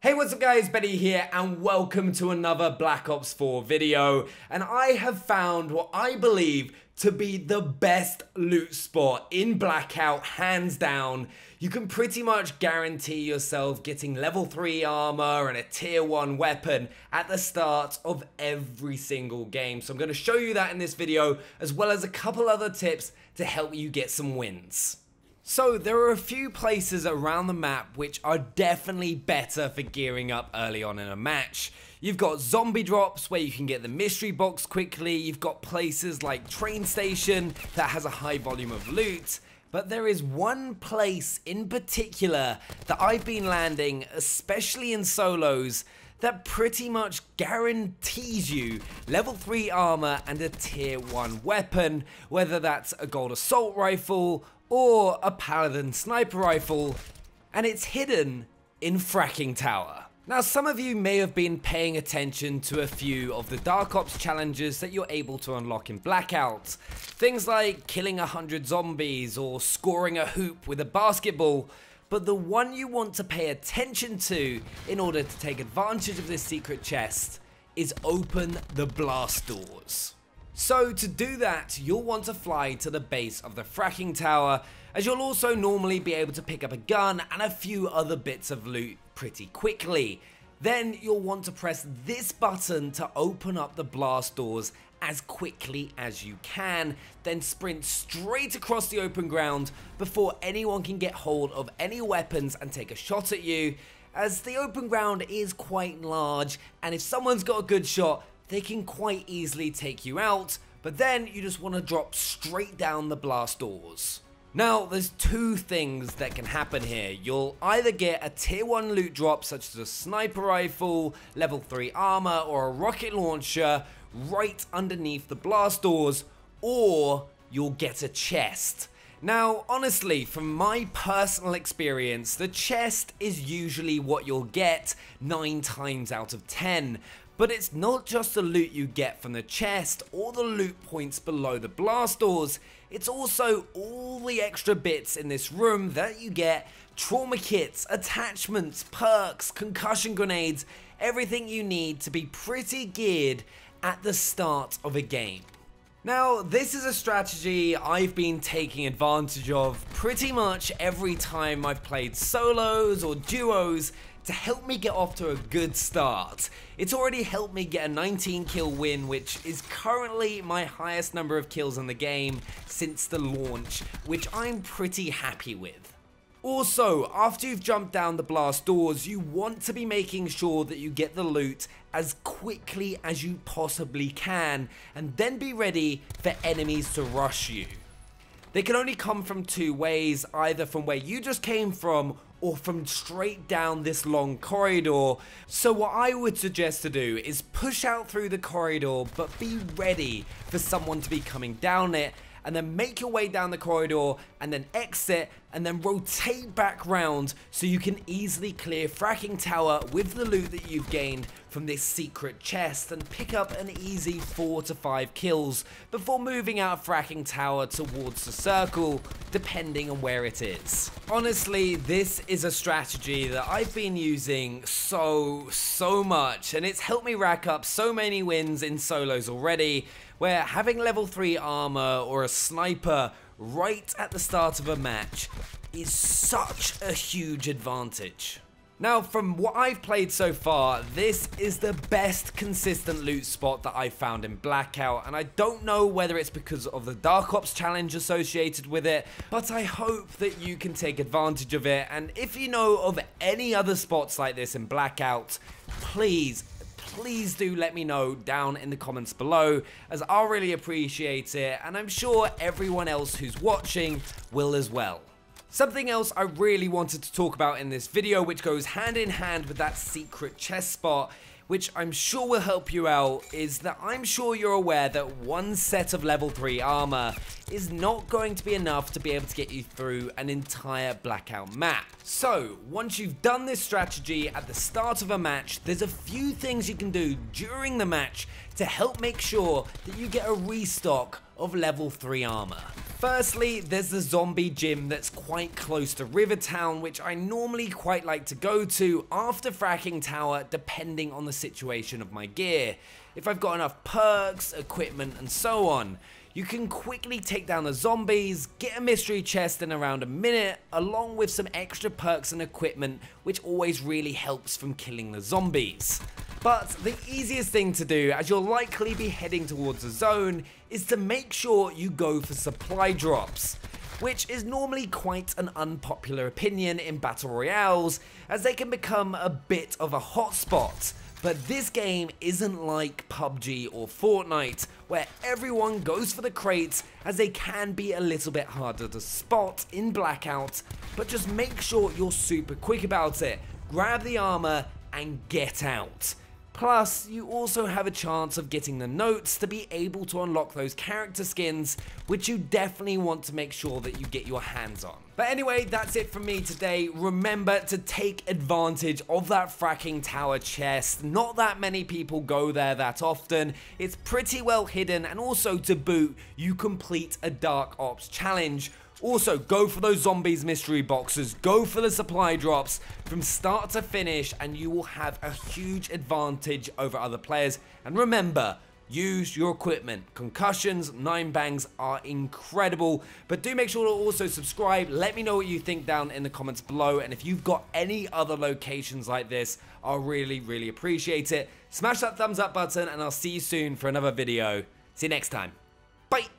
Hey what's up guys, Benny here and welcome to another Black Ops 4 video and I have found what I believe to be the best loot spot in Blackout hands down. You can pretty much guarantee yourself getting level 3 armor and a tier 1 weapon at the start of every single game. So I'm going to show you that in this video as well as a couple other tips to help you get some wins. So there are a few places around the map which are definitely better for gearing up early on in a match. You've got zombie drops where you can get the mystery box quickly, you've got places like train station that has a high volume of loot, but there is one place in particular that I've been landing, especially in solos, that pretty much guarantees you level 3 armor and a tier 1 weapon, whether that's a gold assault rifle or a paladin sniper rifle, and it's hidden in Fracking Tower. Now some of you may have been paying attention to a few of the Dark Ops challenges that you're able to unlock in Blackout. Things like killing a 100 zombies or scoring a hoop with a basketball, but the one you want to pay attention to in order to take advantage of this secret chest is open the blast doors. So to do that, you'll want to fly to the base of the fracking tower, as you'll also normally be able to pick up a gun and a few other bits of loot pretty quickly. Then you'll want to press this button to open up the blast doors as quickly as you can, then sprint straight across the open ground before anyone can get hold of any weapons and take a shot at you, as the open ground is quite large and if someone's got a good shot, they can quite easily take you out, but then you just want to drop straight down the blast doors. Now, there's two things that can happen here. You'll either get a tier 1 loot drop such as a sniper rifle, level 3 armor, or a rocket launcher right underneath the blast doors, or you'll get a chest. Now, honestly, from my personal experience, the chest is usually what you'll get 9 times out of 10, but it's not just the loot you get from the chest or the loot points below the blast doors, it's also all the extra bits in this room that you get trauma kits, attachments, perks, concussion grenades, everything you need to be pretty geared at the start of a game. Now, this is a strategy I've been taking advantage of pretty much every time I've played solos or duos to help me get off to a good start. It's already helped me get a 19 kill win, which is currently my highest number of kills in the game since the launch, which I'm pretty happy with. Also, after you've jumped down the blast doors, you want to be making sure that you get the loot as quickly as you possibly can, and then be ready for enemies to rush you. They can only come from two ways, either from where you just came from or from straight down this long corridor. So what I would suggest to do is push out through the corridor but be ready for someone to be coming down it and then make your way down the corridor and then exit and then rotate back round so you can easily clear Fracking Tower with the loot that you've gained from this secret chest and pick up an easy 4 to 5 kills before moving out of Fracking Tower towards the circle depending on where it is. Honestly, this is a strategy that I've been using so, so much and it's helped me rack up so many wins in solos already where having level 3 armor or a sniper right at the start of a match is such a huge advantage. Now, from what I've played so far, this is the best consistent loot spot that I've found in Blackout, and I don't know whether it's because of the Dark Ops challenge associated with it, but I hope that you can take advantage of it, and if you know of any other spots like this in Blackout, please please do let me know down in the comments below as I'll really appreciate it and I'm sure everyone else who's watching will as well. Something else I really wanted to talk about in this video which goes hand in hand with that secret chest spot which I'm sure will help you out, is that I'm sure you're aware that one set of level 3 armor is not going to be enough to be able to get you through an entire blackout map. So, once you've done this strategy at the start of a match, there's a few things you can do during the match to help make sure that you get a restock of level 3 armor. Firstly, there's the zombie gym that's quite close to Rivertown, which I normally quite like to go to after fracking tower, depending on the situation of my gear. If I've got enough perks, equipment, and so on. You can quickly take down the zombies, get a mystery chest in around a minute, along with some extra perks and equipment, which always really helps from killing the zombies. But the easiest thing to do, as you'll likely be heading towards a zone, is to make sure you go for supply drops which is normally quite an unpopular opinion in battle royales, as they can become a bit of a hotspot. But this game isn't like PUBG or Fortnite, where everyone goes for the crates as they can be a little bit harder to spot in Blackout, but just make sure you're super quick about it. Grab the armor and get out. Plus, you also have a chance of getting the notes to be able to unlock those character skins, which you definitely want to make sure that you get your hands on. But anyway, that's it from me today. Remember to take advantage of that fracking tower chest. Not that many people go there that often. It's pretty well hidden and also to boot, you complete a Dark Ops challenge also, go for those zombies mystery boxes, go for the supply drops from start to finish, and you will have a huge advantage over other players. And remember, use your equipment. Concussions, nine bangs are incredible, but do make sure to also subscribe. Let me know what you think down in the comments below, and if you've got any other locations like this, I'll really, really appreciate it. Smash that thumbs up button, and I'll see you soon for another video. See you next time. Bye!